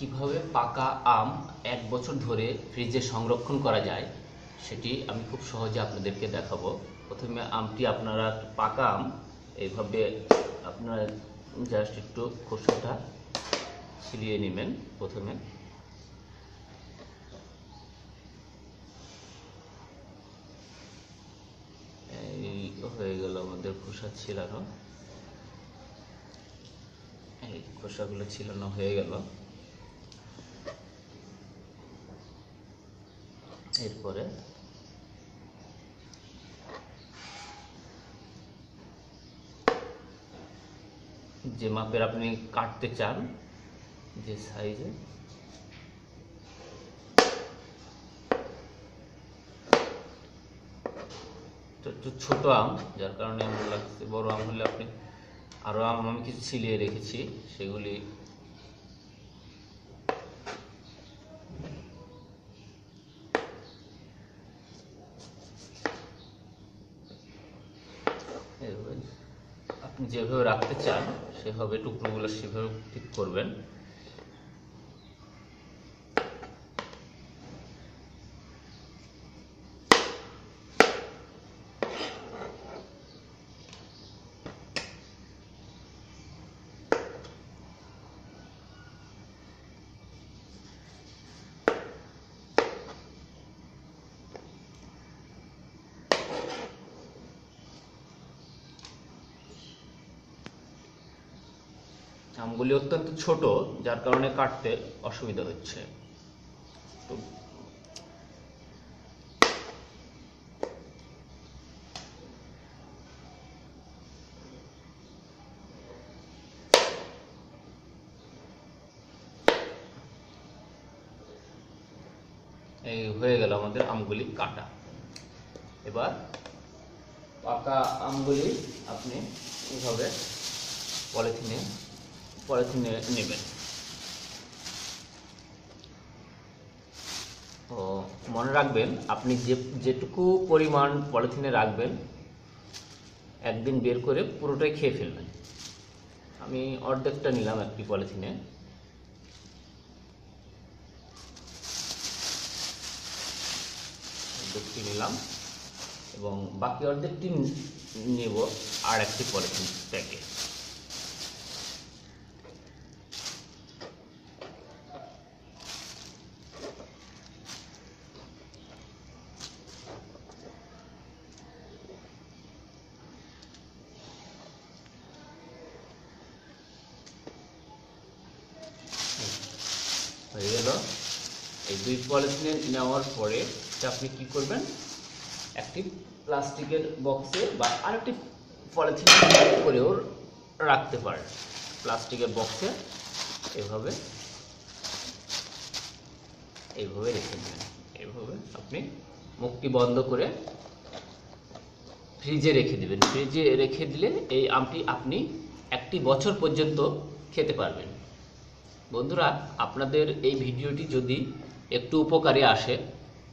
কীভাবে পাকা আম এক বছর ধরে ফ্রিজে সংরক্ষণ করা যায়, সেটি আমি খুব সহজে আপনাদেরকে দেখাবো। প্রথমে আমটি আপনারা পাকা আম, এইভাবে আপনারা জাস্ট একটু খোসাটা ছিলিয়ে নেবেন প্রথমে। এই হয়ে গেল আমাদের খোসা ছিলানো। এই খোসাগুলো ছিলানো হয়ে গেল। এরপরে যে মাপের আপনি কাটতে চান, যে সাইজে একটু ছোট আম, যার কারণে এমন লাগছে। বড় আম হলে আপনি আরও আম আমি কিছু ছিলিয়ে রেখেছি, সেগুলি এইভাবে আপনি যেভাবে রাখতে চান সেভাবে টুকরোগুলো সেভাবে ঠিক করবেন। আমগুলি অত্যন্ত ছোট, যার কারণে কাটতে অসুবিধা হচ্ছে। এই হয়ে গেল আমাদের আমগুলি কাটা। এবার পাকা আমগুলি আপনি এইভাবে পলিথিনে পলিথিনে নেবেন। তো মনে রাখবেন, আপনি যে, যেটুকু পরিমাণ পলিথিনে রাখবেন, একদিন বের করে পুরোটাই খেয়ে ফেলবেন। আমি অর্ধেকটা নিলাম একটি পলিথিনে। অর্ধেকটি নিলাম এবং বাকি অর্ধেকটি নেব আর একটি পলিথিন প্যাকেট হয়ে গেল এই দুই পলিথিনে নেওয়ার পরে এটা আপনি কি করবেন? একটি প্লাস্টিকের বক্সে বা আরেকটি পলিথিন করেও রাখতে পারেন। প্লাস্টিকের বক্সে এভাবে এইভাবে রেখে দেবেন। এইভাবে আপনি মুখটি বন্ধ করে ফ্রিজে রেখে দেবেন। ফ্রিজে রেখে দিলে এই আমটি আপনি একটি বছর পর্যন্ত খেতে পারবেন। বন্ধুরা, আপনাদের এই ভিডিওটি যদি একটু উপকারে আসে,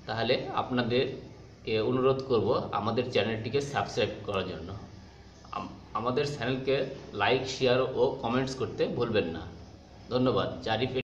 তাহলে আপনাদেরকে অনুরোধ করব আমাদের চ্যানেলটিকে সাবস্ক্রাইব করার জন্য। আমাদের চ্যানেলকে লাইক, শেয়ার ও কমেন্টস করতে ভুলবেন না। ধন্যবাদ। জারিফ